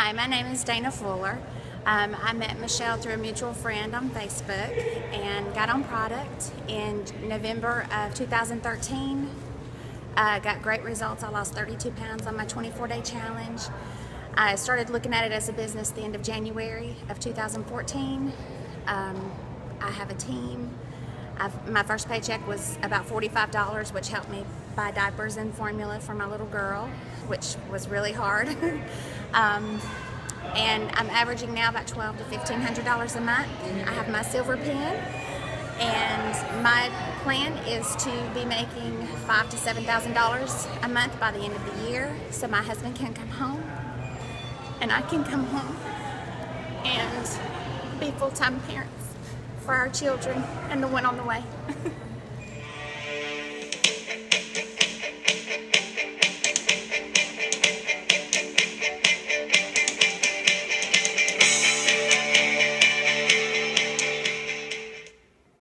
Hi, my name is Dayna Fuller. Um, I met Michelle through a mutual friend on Facebook and got on product in November of 2013. Uh, got great results. I lost 32 pounds on my 24 day challenge. I started looking at it as a business the end of January of 2014. Um, I have a team. I've, my first paycheck was about $45, which helped me buy diapers and formula for my little girl, which was really hard. um, and I'm averaging now about twelve to fifteen hundred dollars a month. I have my silver pen, and my plan is to be making five to seven thousand dollars a month by the end of the year, so my husband can come home, and I can come home and be full-time parents for our children and the one on the way.